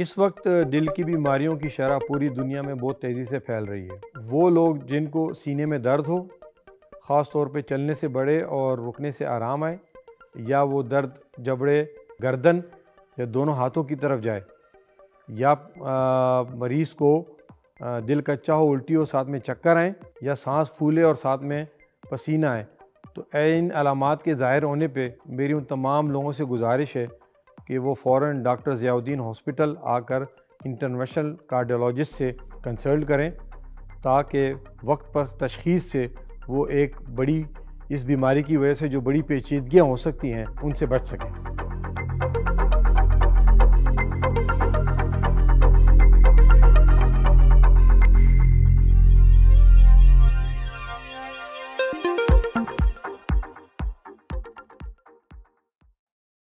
इस वक्त दिल की बीमारियों की शरह पूरी दुनिया में बहुत तेज़ी से फैल रही है। वो लोग जिनको सीने में दर्द हो ख़ास तौर पे चलने से बड़े और रुकने से आराम आए या वो दर्द जबड़े गर्दन या दोनों हाथों की तरफ़ जाए या मरीज़ को आ, दिल कच्चा हो उल्टी हो साथ में चक्कर आए या सांस फूले और साथ में पसीना आए तो इन अलामत के ज़ाहिर होने पे मेरी उन तमाम लोगों से गुजारिश है कि वो फ़ौर डॉक्टर ज़ियाउद्दीन हॉस्पिटल आकर इंटरनेशनल कार्डियोलॉजिस्ट से कंसल्ट करें, ताकि वक्त पर तशखीस से वो एक बड़ी, इस बीमारी की वजह से जो बड़ी पेचीदगियाँ हो सकती हैं, उनसे बच सकें।